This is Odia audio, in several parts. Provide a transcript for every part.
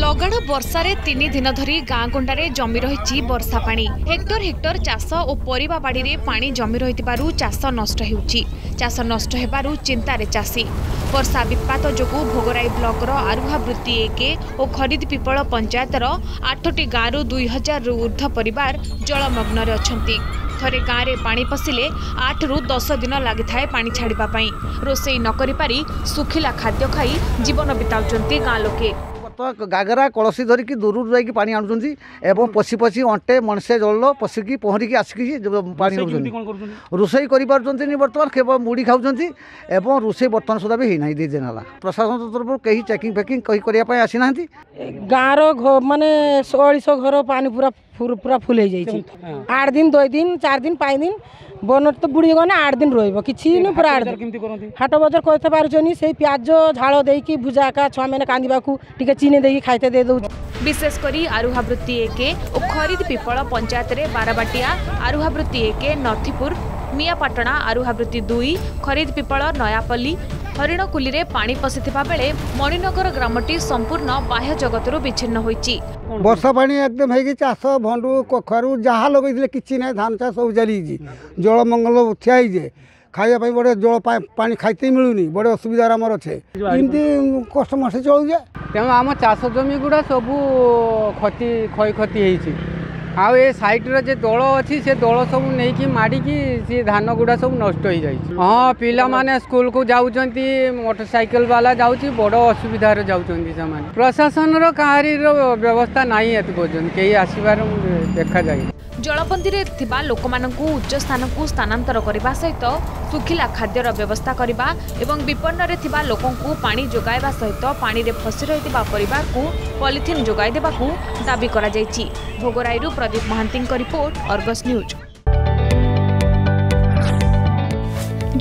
ବର୍ଷାରେ ତିନି ଦିନ ଧରି ଗାଁ ଗଣ୍ଡାରେ ଜମି ରହିଛି ବର୍ଷା ପାଣି। ହେକ୍ଟର ହେକ୍ଟର ଚାଷ ଓ ପରିବା ବାଡ଼ିରେ ପାଣି ଜମି ରହିଥିବାରୁ ଚାଷ ନଷ୍ଟ ହେଉଛି। ଚାଷ ନଷ୍ଟ ହେବାରୁ ଚିନ୍ତାରେ ଚାଷୀ। ବର୍ଷା ବିପାତ ଯୋଗୁଁ ଭୋଗରାଇ ବ୍ଲକର ଆରୁହା ବୃତ୍ତି ଏକ ଓ ଖରିଦ ପିପଳ ପଞ୍ଚାୟତର ଆଠଟି ଗାଁରୁ ଦୁଇ ହଜାରରୁ ଉର୍ଦ୍ଧ୍ୱ ପରିବାର ଜଳମଗ୍ନରେ ଅଛନ୍ତି। ଥରେ ଗାଁରେ ପାଣି ପଶିଲେ ଆଠରୁ ଦଶ ଦିନ ଲାଗିଥାଏ ପାଣି ଛାଡ଼ିବା ପାଇଁ। ରୋଷେଇ ନ କରିପାରି ଶୁଖିଲା ଖାଦ୍ୟ ଖାଇ ଜୀବନ ବିତାଉଛନ୍ତି ଗାଁ ଲୋକେ। ବର୍ତ୍ତମାନ ଗାଗରା କଳସୀ ଧରିକି ଦୂରରୁ ଯାଇକି ପାଣି ଆଣୁଛନ୍ତି ଏବଂ ପଶି ପଶି ଅଣ୍ଟେ ମଣିଷେ ଜଳ ପଶିକି ପହଁରିକି ଆସିକି ଯୋ- ପାଣି ନେଉଛନ୍ତି ରୋଷେଇ କରିପାରୁଛନ୍ତି ବର୍ତ୍ତମାନ କେବଳ ମୁଢ଼ି ଖାଉଛନ୍ତି ଏବଂ ରୋଷେଇ ବର୍ତ୍ତମାନ ସୁଦ୍ଧା ବି ହେଇନାହିଁ ଦୁଇ ଦିନ ହେଲା। ପ୍ରଶାସନ ତରଫରୁ କେହି ଚେକିଂ ଫେକିଂ କହି କରିବା ପାଇଁ ଆସିନାହାନ୍ତି। ଗାଁର ଘ- ମାନେ ଅଳିଶ ଘର ପାଣି ପୁରା পুরা ফুলে যাইছি। আট দিন দুই দিন চার দিন পাঁচ দিন বনর তো বুড়ি গনে আট দিন রইব। কিছু নু পুরা আট দিন। হাট বজার করতে পারুছনি সেই পিঁয়াজ ঝাল দেইকি ভুজা একা ছুঁ মানে কান্দিবাকু টিকে চিনি দেইকি খাইতে দিয়ে দেউছ বিশেষ করে আরুহাবৃত্তি একে ও খরিদ পিপল পঞ্চায়েতের বারাবাটিয়া আরুহাবৃত্তি একে নথিপুর ମିଆପାଟଣା ଆରୁହାବୃତ୍ତି ଦୁଇ ଖରିଦ ପିପଳ ନୟାପଲ୍ଲୀ ହରିଣକୁଲିରେ ପାଣି ପଶିଥିବା ବେଳେ ମଣିନଗର ଗ୍ରାମଟି ସମ୍ପୂର୍ଣ୍ଣ ବାହ୍ୟ ଜଗତରୁ ବିଚ୍ଛିନ୍ନ ହୋଇଛି। ବର୍ଷା ପାଣି ଏକଦମ ହେଇକି ଚାଷ ଭଣ୍ଡୁ କଖାରୁ ଯାହା ଲଗେଇଥିଲେ କିଛି ନାହିଁ ଧାନ ଚାଷ ସବୁ ଚାଲିଯାଇଛି ଜଳମଙ୍ଗଲ ଠିଆ ହେଇଛେ। ଖାଇବା ପାଇଁ ବଡ଼େ ଜଳ ପାଣି ଖାଇତେ ମିଳୁନି ବଡ଼େ ଅସୁବିଧାରେ ଆମର ଅଛେ। ଏମିତି କଷ୍ଟ ମଷ୍ଟେ ଚଳୁଛେ। ତେଣୁ ଆମ ଚାଷ ଜମି ଗୁଡ଼ା ସବୁ କ୍ଷତି କ୍ଷୟକ୍ଷତି ହେଇଛି। ଆଉ ଏ ସାଇଡ଼ରେ ଯେ ଦଳ ଅଛି ସେ ଦଳ ସବୁ ନେଇକି ମାଡ଼ିକି ସେ ଧାନ ଗୁଡ଼ା ସବୁ ନଷ୍ଟ ହେଇଯାଇଛି। ହଁ ପିଲାମାନେ ସ୍କୁଲକୁ ଯାଉଛନ୍ତି ମୋଟର ସାଇକେଲ ବାଲା ଯାଉଛି ବଡ଼ ଅସୁବିଧାରେ ଯାଉଛନ୍ତି ସେମାନେ। ପ୍ରଶାସନର କାହାରିର ବ୍ୟବସ୍ଥା ନାହିଁ ଏତେ ପର୍ଯ୍ୟନ୍ତ କେହି ଆସିବାର ଦେଖାଯାଏ ଜଳପନ୍ଥୀରେ ଥିବା ଲୋକମାନଙ୍କୁ ଉଚ୍ଚ ସ୍ଥାନକୁ ସ୍ଥାନାନ୍ତର କରିବା ସହିତ ଶୁଖିଲା ଖାଦ୍ୟର ବ୍ୟବସ୍ଥା କରିବା ଏବଂ ବିପନ୍ନରେ ଥିବା ଲୋକଙ୍କୁ ପାଣି ଯୋଗାଇବା ସହିତ ପାଣିରେ ଫସି ରହିଥିବା ପରିବାରକୁ ପଲିଥିନ୍ ଯୋଗାଇ ଦେବାକୁ ଦାବି କରାଯାଇଛି। ଭୋଗରାଇରୁ ପ୍ରଦୀପ ମହାନ୍ତିଙ୍କ ରିପୋର୍ଟ ଅର୍ଗସ୍ ନ୍ୟୁଜ୍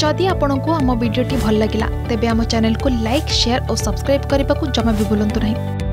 ଯଦି ଆପଣଙ୍କୁ ଆମ ଭିଡ଼ିଓଟି ଭଲ ଲାଗିଲା ତେବେ ଆମ ଚ୍ୟାନେଲକୁ ଲାଇକ୍ ସେୟାର ଓ ସବସ୍କ୍ରାଇବ୍ କରିବାକୁ ଜମା ବି ଭୁଲନ୍ତୁ ନାହିଁ